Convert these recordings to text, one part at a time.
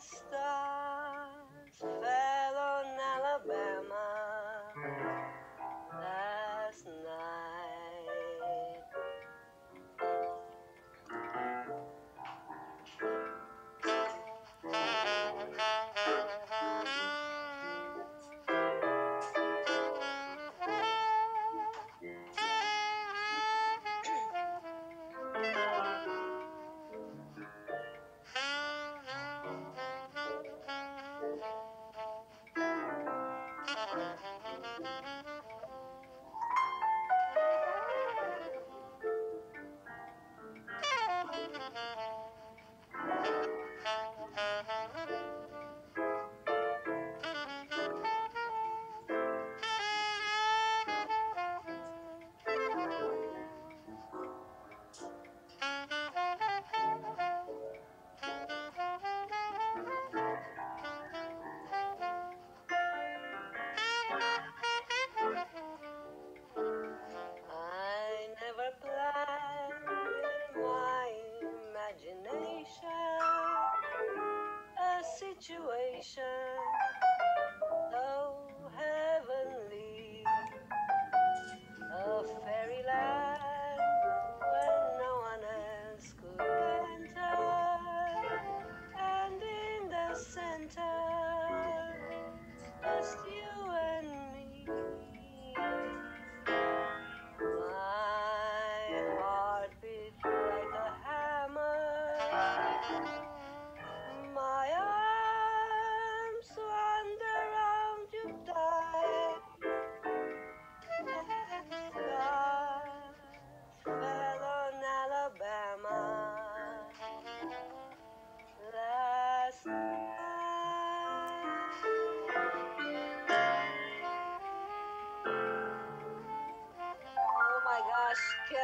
stars fell on Alabama situation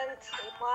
真奇怪